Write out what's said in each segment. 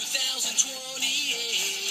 2028.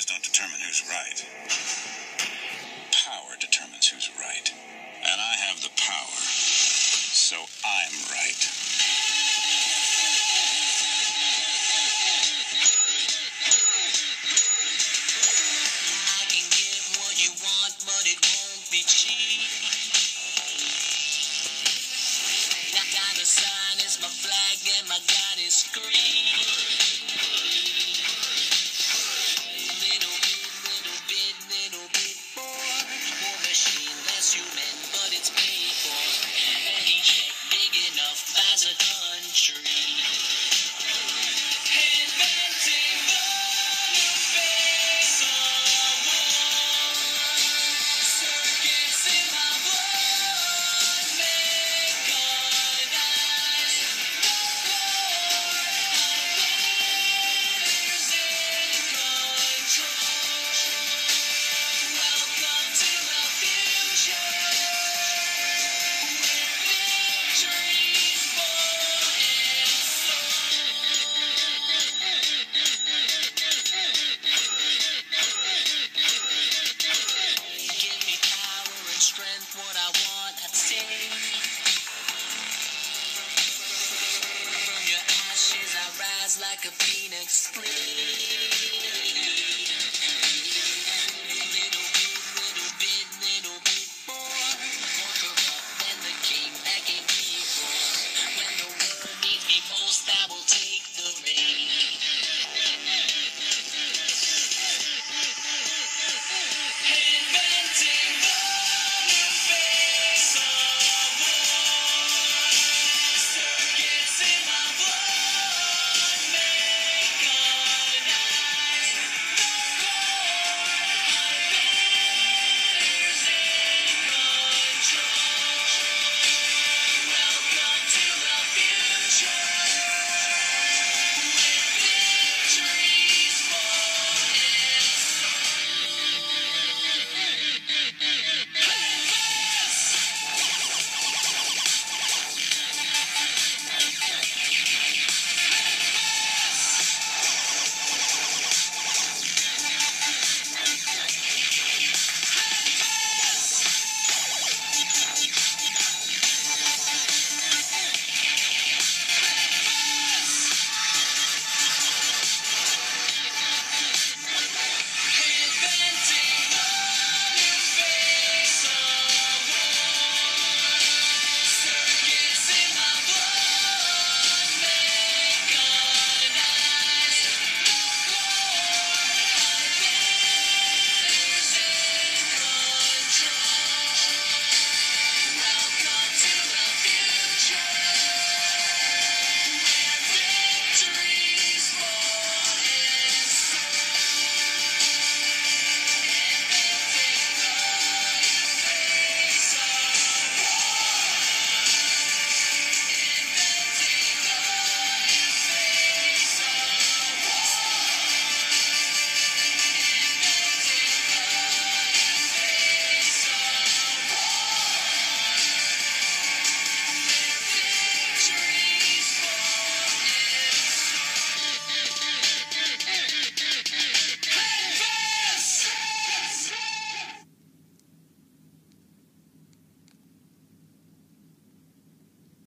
Ideas don't determine who's right. Power determines who's right. And I have the power. So I'm right. My flag and my God scream. human, but it's me. like a phoenix.